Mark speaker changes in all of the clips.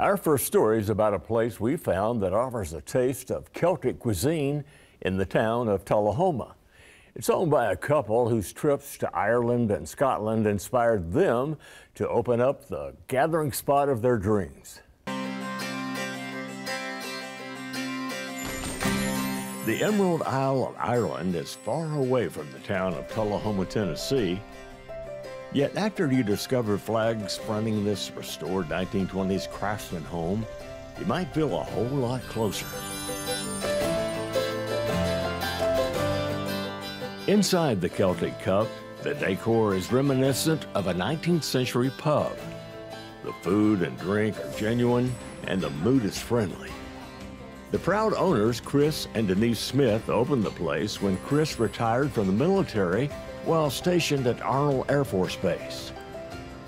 Speaker 1: Our first story is about a place we found that offers a taste of Celtic cuisine in the town of Tullahoma. It's owned by a couple whose trips to Ireland and Scotland inspired them to open up the gathering spot of their dreams. The Emerald Isle of Ireland is far away from the town of Tullahoma, Tennessee. Yet after you discover flags fronting this restored 1920s craftsman home, you might feel a whole lot closer. Inside the Celtic Cup, the decor is reminiscent of a 19th century pub. The food and drink are genuine, and the mood is friendly. The proud owners, Chris and Denise Smith, opened the place when Chris retired from the military while stationed at Arnold Air Force Base.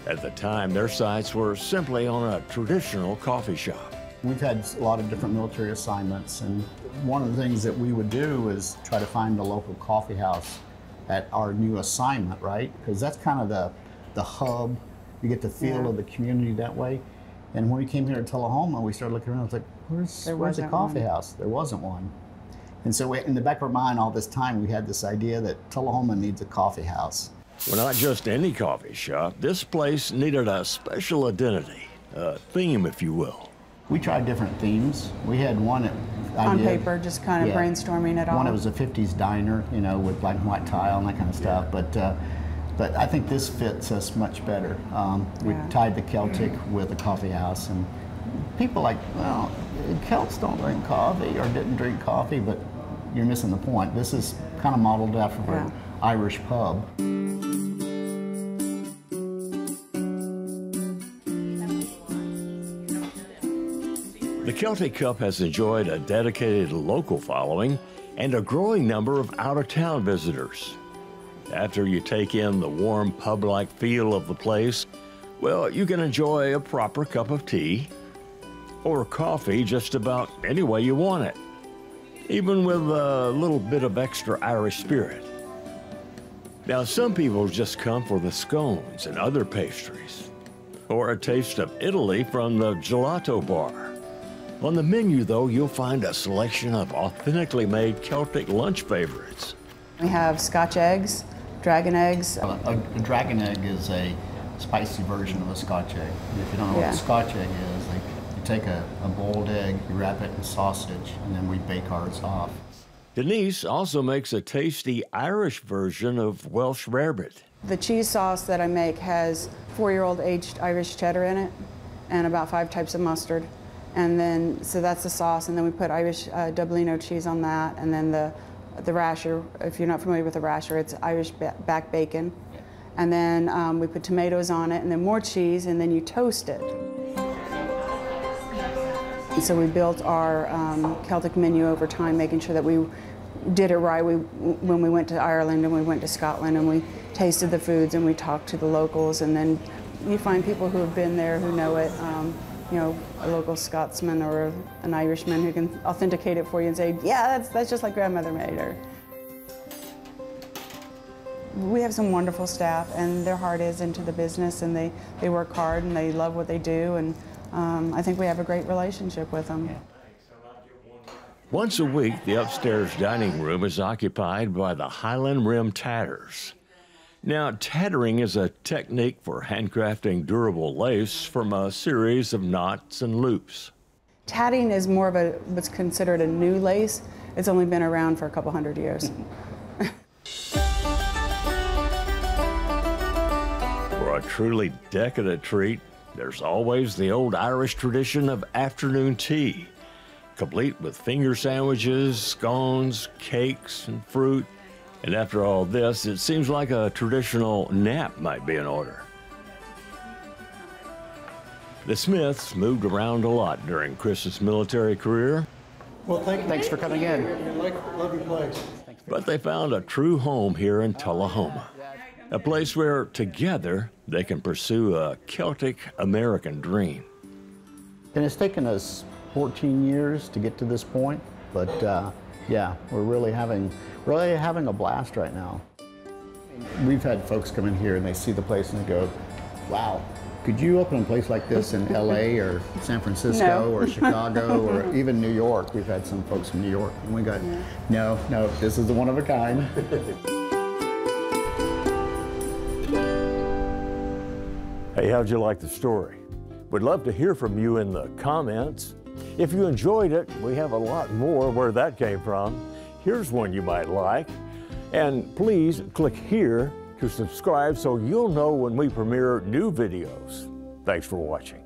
Speaker 1: At the time, their sights were simply on a traditional coffee shop.
Speaker 2: We've had a lot of different military assignments, and one of the things that we would do is try to find a local coffee house at our new assignment, right? Because that's kind of the, the hub. You get the feel
Speaker 3: Yeah.
Speaker 2: of the community that way. And when we came here to Tullahoma, we started looking around. It's like, where's,
Speaker 3: There
Speaker 2: where's the
Speaker 3: wasn't
Speaker 2: coffee
Speaker 3: one.
Speaker 2: house? There wasn't one. And so we, in the back of our mind, all this time, we had this idea that Tullahoma needs a coffee house.
Speaker 1: Well, not just any coffee shop, this place needed a special identity, a theme, if you will.
Speaker 2: We tried different themes. We had one that
Speaker 3: on
Speaker 2: did-
Speaker 3: paper, just kind of
Speaker 2: Yeah.
Speaker 3: brainstorming it all.
Speaker 2: One, it was a 50s diner, you know, with black and white tile and that kind of stuff. But, uh, but I think this fits us much better. Um, we
Speaker 3: Yeah.
Speaker 2: tied the Celtic with a coffee house, and people like, well, Celts don't drink coffee or didn't drink coffee, but you're missing the point. This is kind of modeled after
Speaker 3: Yeah.
Speaker 2: an Irish pub.
Speaker 1: The Celtic Cup has enjoyed a dedicated local following and a growing number of out of town visitors. After you take in the warm pub like feel of the place, well, you can enjoy a proper cup of tea or coffee just about any way you want it, even with a little bit of extra Irish spirit. Now, some people just come for the scones and other pastries, or a taste of Italy from the gelato bar. On the menu, though, you'll find a selection of authentically made Celtic lunch favorites.
Speaker 3: We have Scotch eggs, dragon eggs.
Speaker 2: A, a, a dragon egg is a spicy version of a Scotch egg. If you don't know
Speaker 3: Yeah.
Speaker 2: what a Scotch egg is, like, you take a, a boiled egg, you wrap it in sausage, and then we bake ours off.
Speaker 1: Denise also makes a tasty Irish version of Welsh rarebit.
Speaker 3: The cheese sauce that I make has four-year-old aged Irish cheddar in it, and about five types of mustard. And then, so that's the sauce, and then we put Irish uh, Dubliner cheese on that, and then the the rasher. If you're not familiar with the rasher, it's Irish ba- back bacon, and then um, we put tomatoes on it, and then more cheese, and then you toast it. And so we built our um, Celtic menu over time, making sure that we did it right. We, when we went to Ireland and we went to Scotland and we tasted the foods and we talked to the locals, and then you find people who have been there who know it. Um, you know, a local Scotsman or an Irishman who can authenticate it for you and say, "Yeah, that's that's just like grandmother made." Or we have some wonderful staff, and their heart is into the business, and they, they work hard, and they love what they do, and um, I think we have a great relationship with them.
Speaker 1: Once a week, the upstairs dining room is occupied by the Highland Rim Tatters. Now, tatting is a technique for handcrafting durable lace from a series of knots and loops.
Speaker 3: Tatting is more of a what's considered a new lace. It's only been around for a couple hundred years.
Speaker 1: Truly decadent treat, there's always the old Irish tradition of afternoon tea, complete with finger sandwiches, scones, cakes, and fruit. And after all this, it seems like a traditional nap might be in order. The Smiths moved around a lot during Chris's military career,
Speaker 4: Well, thank you.
Speaker 2: Thanks for coming in.
Speaker 4: Like, love your place.
Speaker 1: but they found a true home here in Tullahoma, a place where together they can pursue a Celtic American dream.
Speaker 2: And it's taken us 14 years to get to this point, but uh, yeah, we're really having really having a blast right now. We've had folks come in here and they see the place and they go, "Wow, Could you open a place like this in LA or San Francisco
Speaker 3: No.
Speaker 2: or Chicago or even New York? We've had some folks from New York and we got, no, no, this is the one of a kind.
Speaker 1: Hey, how'd you like the story? We'd love to hear from you in the comments. If you enjoyed it, we have a lot more where that came from. Here's one you might like. And please click here to subscribe so you'll know when we premiere new videos. Thanks for watching.